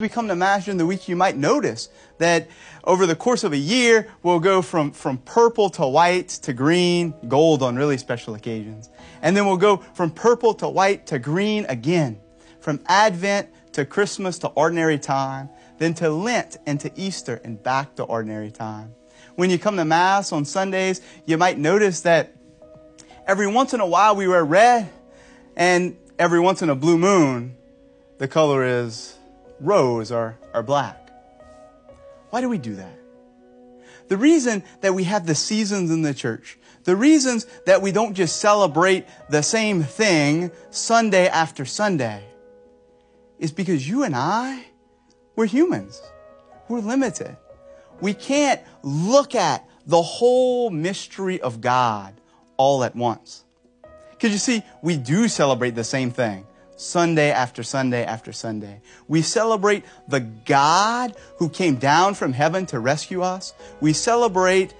we come to Mass during the week, you might notice that over the course of a year, we'll go from, from purple to white to green, gold on really special occasions. And then we'll go from purple to white to green again. From Advent to Christmas to ordinary time, then to Lent and to Easter and back to ordinary time. When you come to Mass on Sundays, you might notice that every once in a while we wear red, and every once in a blue moon, the color is rose are, or black. Why do we do that? The reason that we have the seasons in the church, the reasons that we don't just celebrate the same thing Sunday after Sunday, is because you and I, we're humans. We're limited. We can't look at the whole mystery of God all at once. Because you see, we do celebrate the same thing. Sunday after Sunday after Sunday. We celebrate the God who came down from heaven to rescue us. We celebrate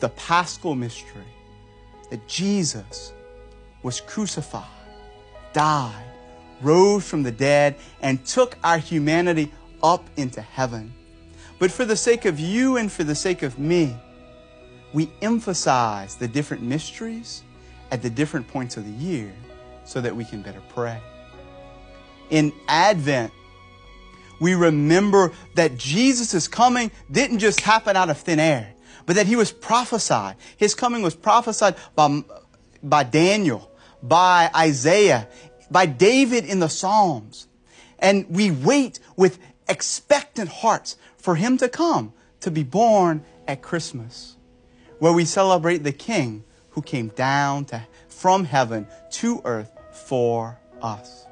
the paschal mystery that Jesus was crucified, died, rose from the dead, and took our humanity up into heaven. But for the sake of you and for the sake of me, we emphasize the different mysteries at the different points of the year so that we can better pray. In Advent, we remember that Jesus' coming didn't just happen out of thin air, but that he was prophesied. His coming was prophesied by, by Daniel, by Isaiah, by David in the Psalms. And we wait with expectant hearts for him to come to be born at Christmas, where we celebrate the King who came down to, from heaven to earth for us.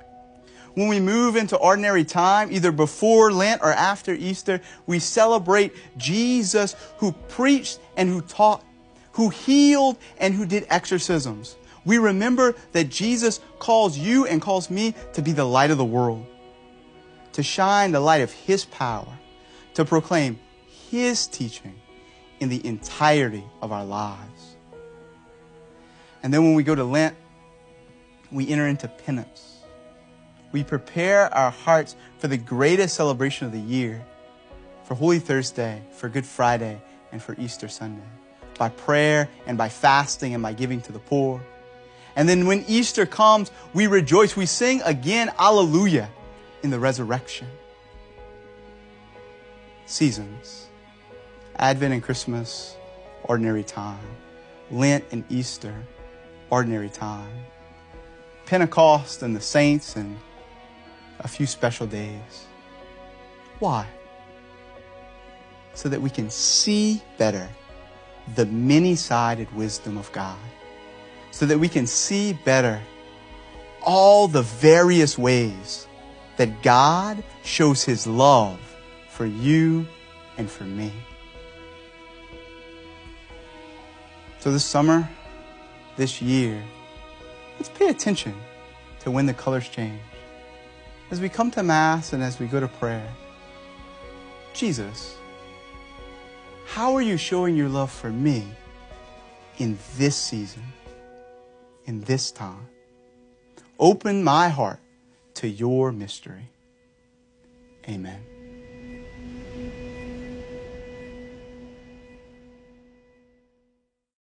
When we move into ordinary time, either before Lent or after Easter, we celebrate Jesus who preached and who taught, who healed and who did exorcisms. We remember that Jesus calls you and calls me to be the light of the world, to shine the light of His power, to proclaim His teaching in the entirety of our lives. And then when we go to Lent, we enter into penance. We prepare our hearts for the greatest celebration of the year, for Holy Thursday, for Good Friday, and for Easter Sunday, by prayer and by fasting and by giving to the poor. And then when Easter comes, we rejoice. We sing again, Alleluia, in the resurrection. Seasons, Advent and Christmas, ordinary time. Lent and Easter, ordinary time. Pentecost and the saints and a few special days. Why? So that we can see better the many sided wisdom of God. So that we can see better all the various ways that God shows His love for you and for me. So this summer, this year, let's pay attention to when the colors change as we come to Mass and as we go to prayer, Jesus, how are you showing your love for me in this season, in this time? Open my heart to your mystery. Amen.